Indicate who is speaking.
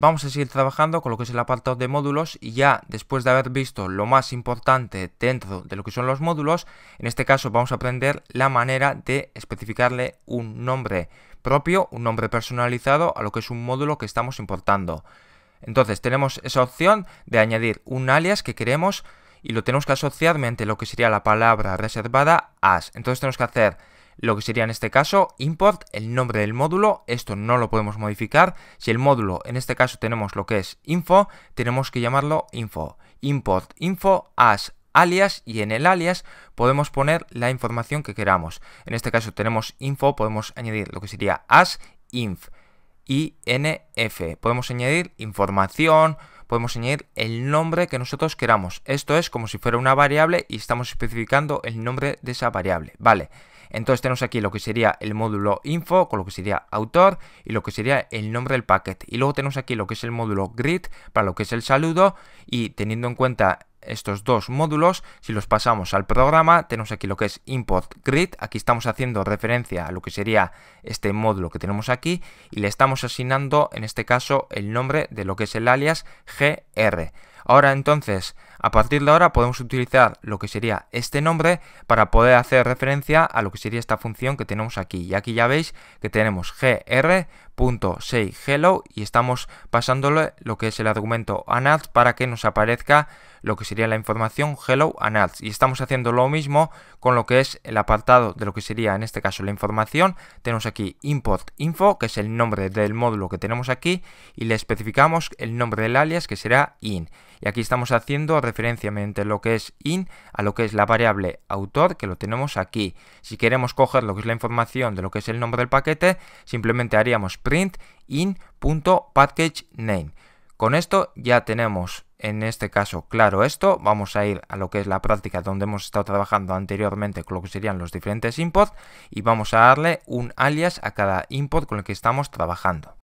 Speaker 1: Vamos a seguir trabajando con lo que es el apartado de módulos y ya después de haber visto lo más importante dentro de lo que son los módulos, en este caso vamos a aprender la manera de especificarle un nombre propio, un nombre personalizado a lo que es un módulo que estamos importando. Entonces tenemos esa opción de añadir un alias que queremos y lo tenemos que asociar mediante lo que sería la palabra reservada as. Entonces tenemos que hacer lo que sería en este caso import el nombre del módulo, esto no lo podemos modificar, si el módulo en este caso tenemos lo que es info, tenemos que llamarlo info, import info as alias y en el alias podemos poner la información que queramos, en este caso tenemos info, podemos añadir lo que sería as inf, inf, podemos añadir información, podemos añadir el nombre que nosotros queramos. Esto es como si fuera una variable y estamos especificando el nombre de esa variable. Vale, entonces tenemos aquí lo que sería el módulo info con lo que sería autor y lo que sería el nombre del paquete. Y luego tenemos aquí lo que es el módulo grid para lo que es el saludo y teniendo en cuenta estos dos módulos, si los pasamos al programa, tenemos aquí lo que es import grid, aquí estamos haciendo referencia a lo que sería este módulo que tenemos aquí y le estamos asignando en este caso el nombre de lo que es el alias gr. Ahora entonces, a partir de ahora podemos utilizar lo que sería este nombre para poder hacer referencia a lo que sería esta función que tenemos aquí. Y aquí ya veis que tenemos gr.sayHello y estamos pasándole lo que es el argumento announce para que nos aparezca lo que sería la información hello announce. Y estamos haciendo lo mismo con lo que es el apartado de lo que sería en este caso la información. Tenemos aquí import info, que es el nombre del módulo que tenemos aquí, y le especificamos el nombre del alias que será in. Y aquí estamos haciendo referencia mediante lo que es in a lo que es la variable autor, que lo tenemos aquí. Si queremos coger lo que es la información de lo que es el nombre del paquete, simplemente haríamos print in.packageName. Con esto ya tenemos en este caso claro esto, vamos a ir a lo que es la práctica donde hemos estado trabajando anteriormente con lo que serían los diferentes imports y vamos a darle un alias a cada import con el que estamos trabajando.